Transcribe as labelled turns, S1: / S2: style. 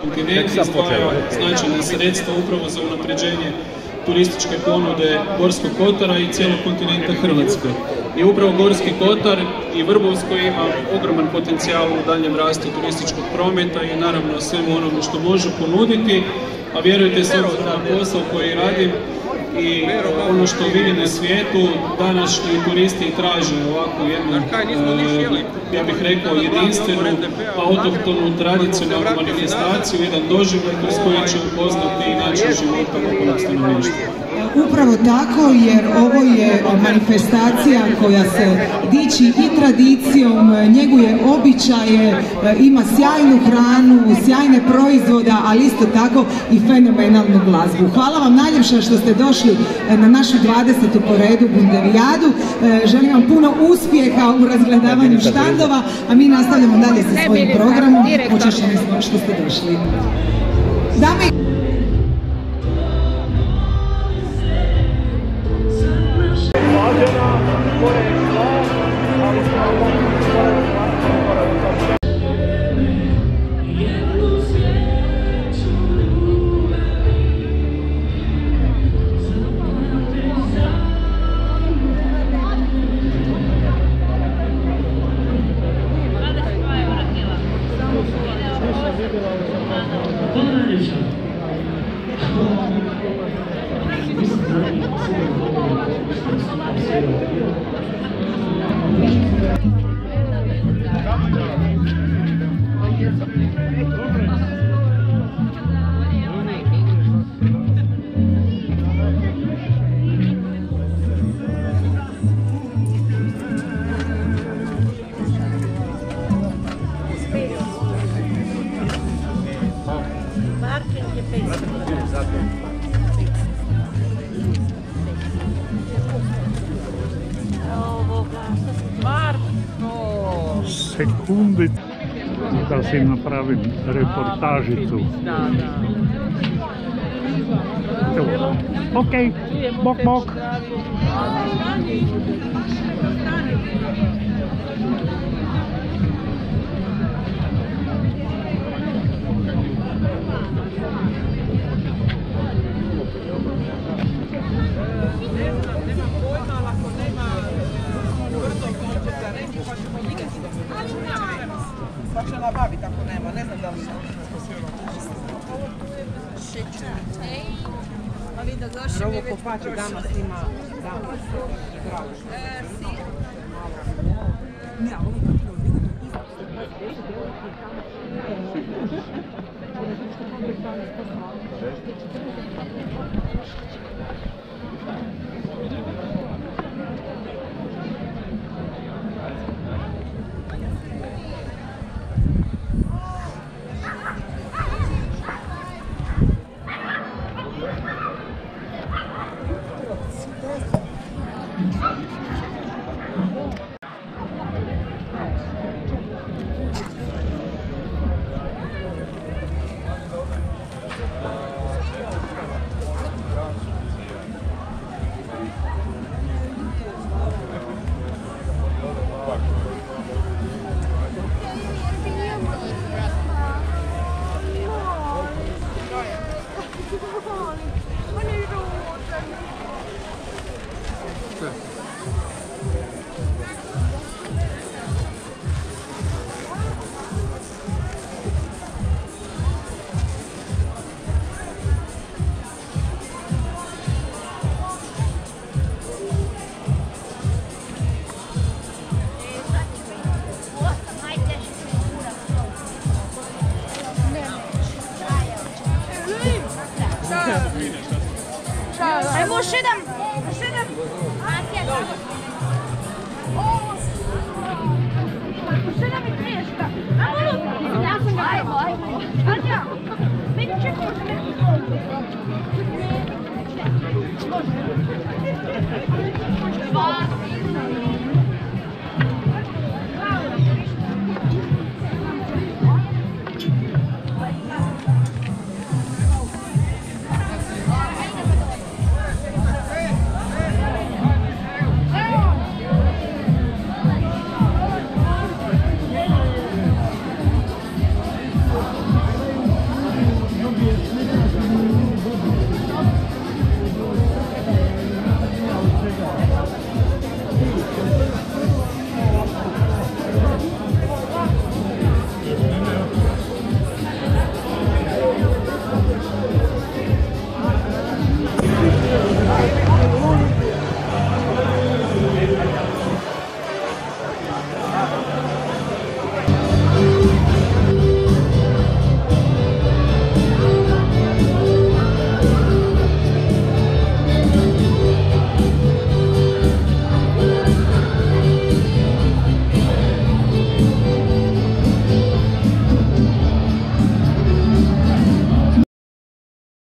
S1: kontinent izdvaja značajna sredstva upravo za unapređenje turističke ponude Gorskog kotara i cijelog kontinenta Hrvatske. I upravo Gorski kotar i Vrbovsko ima ogroman potencijal u daljem rastu turističkog prometa i naravno svemu onome što može ponuditi, a vjerujte se na posao koji radim i ono što vidim na svijetu, današnji turisti traže ovakvu jednu, e, ja bih rekao, jedinstvenu, autohtonu, tradicionalnu manifestaciju, jedan doživljaj kroz koji će upoznati i način života okolnog stanovništva.
S2: Upravo tako jer ovo je manifestacija koja se diči i tradicijom, njeguje običaje, ima sjajnu hranu, sjajne proizvoda, ali isto tako i fenomenalnu glazbu. Hvala vam najljepša što ste došli na našu 20. po redu Bundevijadu. Želim vam puno uspjeha u razgledavanju štandova, a mi nastavljamo dalje sa svojim programom. Počešćeni smo što ste došli. Dame
S3: sekundi da si napravim reportažicu.
S4: Da.
S3: Ok, bok bok.
S4: Pa će nabaviti ako nema, ne znam da li Ovo kopače danas ima danas.
S5: 7, 7, 8, 7 i 200. A malutko.